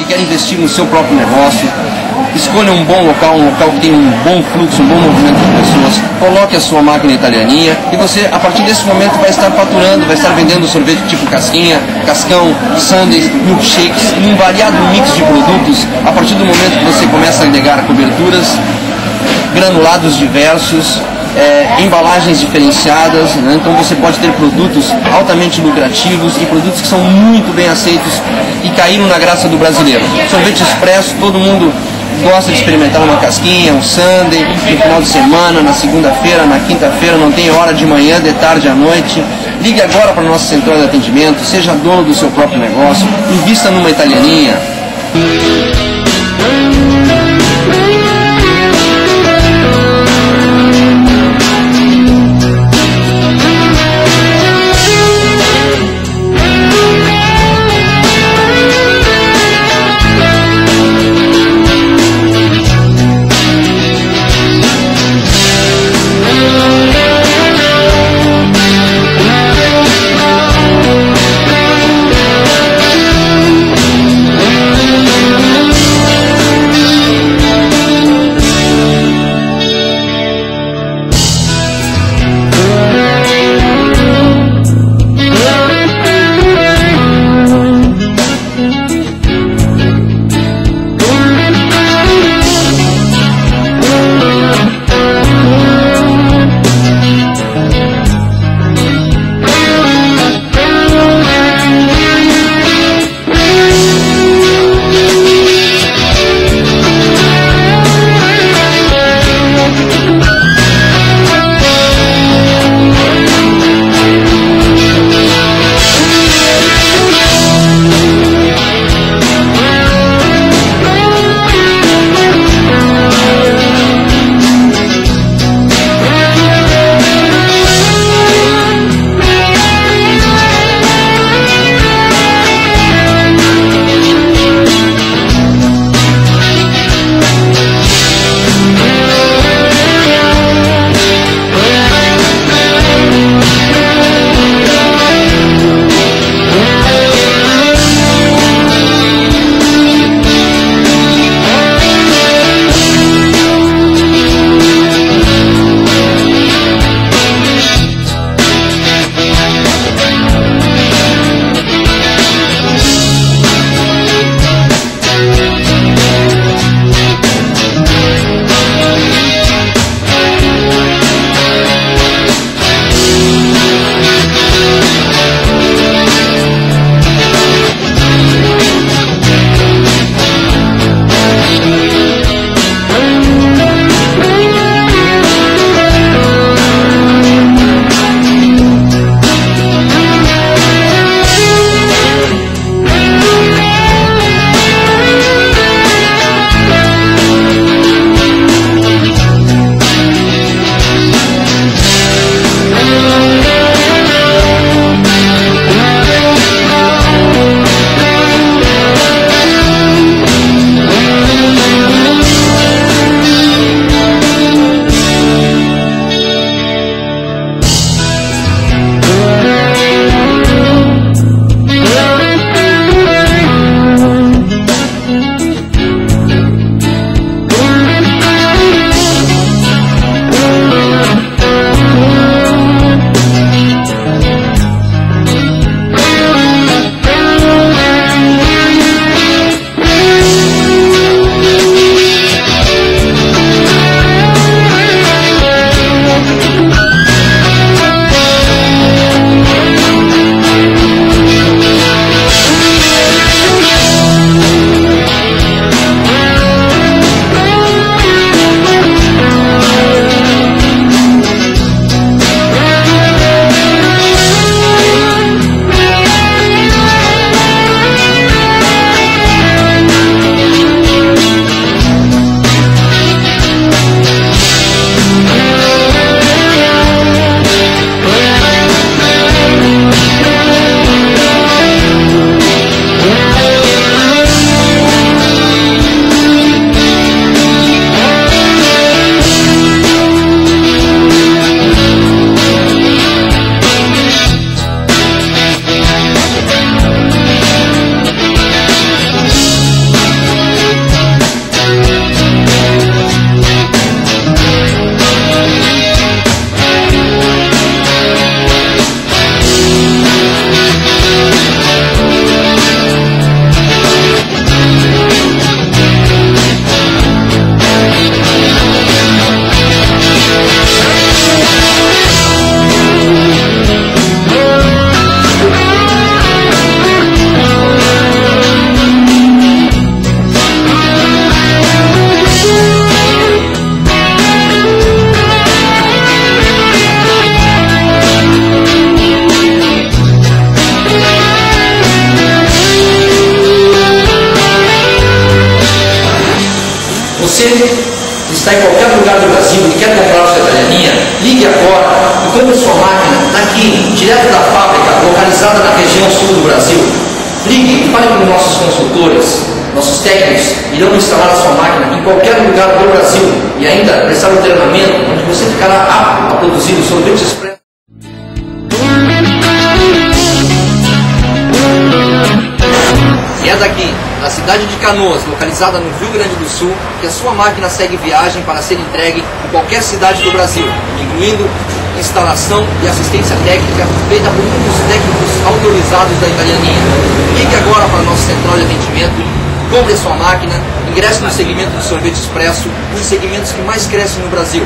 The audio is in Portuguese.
e quer investir no seu próprio negócio, escolha um bom local, um local que tem um bom fluxo, um bom movimento de pessoas, coloque a sua máquina italianinha e você, a partir desse momento, vai estar faturando, vai estar vendendo sorvete tipo casquinha, cascão, sundaes, milkshakes, um variado mix de produtos. A partir do momento que você começa a agregar coberturas, granulados diversos, é, embalagens diferenciadas, né? então você pode ter produtos altamente lucrativos e produtos que são muito bem aceitos e caíram na graça do brasileiro. Sorvete expresso, todo mundo gosta de experimentar uma casquinha, um sundae, no final de semana, na segunda-feira, na quinta-feira, não tem hora de manhã, de tarde à noite. Ligue agora para a nossa central de atendimento, seja dono do seu próprio negócio, invista numa italianinha. Lugar do Brasil e quer comprar sua italianinha, ligue agora e compre sua máquina daqui, direto da fábrica, localizada na região sul do Brasil. Ligue e fale com nossos consultores, nossos técnicos irão instalar a sua máquina em qualquer lugar do Brasil e ainda prestar um treinamento onde você ficará apto a produzir o sorvete expresso. E é daqui, da cidade de Canoas, localizada no Rio Grande do Sul, que a sua máquina segue viagem para ser entregue em qualquer cidade do Brasil, incluindo instalação e assistência técnica feita por um dos técnicos autorizados da Italianinha. Ligue agora para a nossa central de atendimento, compre sua máquina, ingresse no segmento do sorvete expresso, um dos segmentos que mais cresce no Brasil.